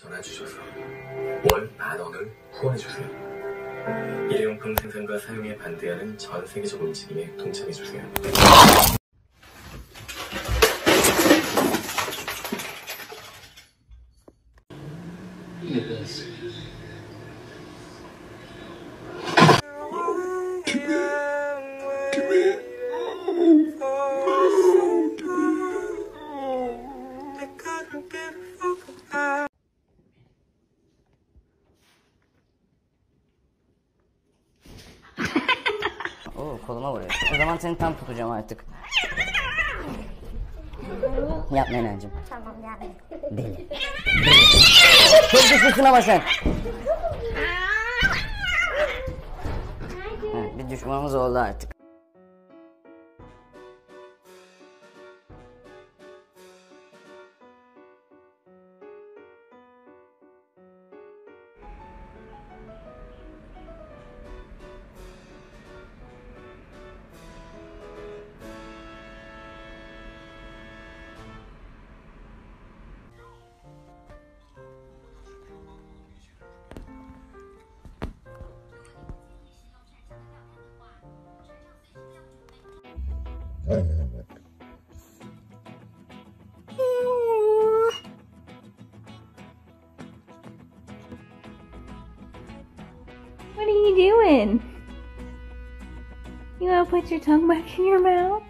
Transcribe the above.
전화 주셔서 월 만 원을 후원해 주세요. 일회용품 생산과 사용에 반대하는 전 세계적 움직임에 동참해 주세요. Oo koluma vuruyor. O zaman seni tam tutacağım artık. Yapma Enancığım. Tamam yani. Deli. Çok güçlüsün ama sen. Ha, bir düşmanımız oldu artık. What are you doing? You wanna put your tongue back in your mouth?